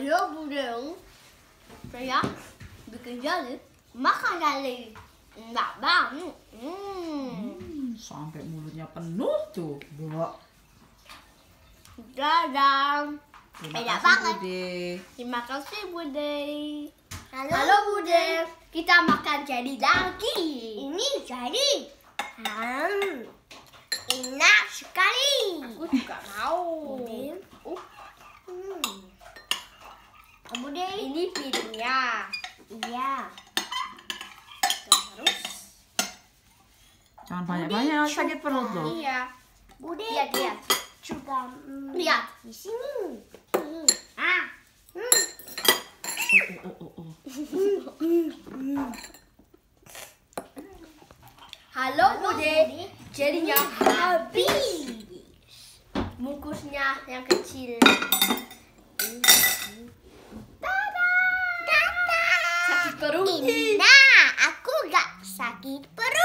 Halo Budeng, saya bikin jali, makan jali. Enggak bang. Hmm. Hmm, sampai mulutnya penuh tuh. Dua. Dadah. Terima Enak kasih, banget. Bude. Terima kasih Bude. Halo, Halo Bude, kita makan jadi lagi. Ini jadi hmm, enak sekali. Aku juga mau. Bude. Uh, Hmm. Bude, ini piringnya. iya. Terus, Jangan banyak-banyak, nanti sakit perut loh. iya. Bude Lihat, lihat. juga hmm, Lihat. di sini. Ah, hmm. Oh, oh, oh, oh. Halo Bude, Bude. jadinya habis. Bungkusnya yang kecil. Nah, aku gak sakit perut.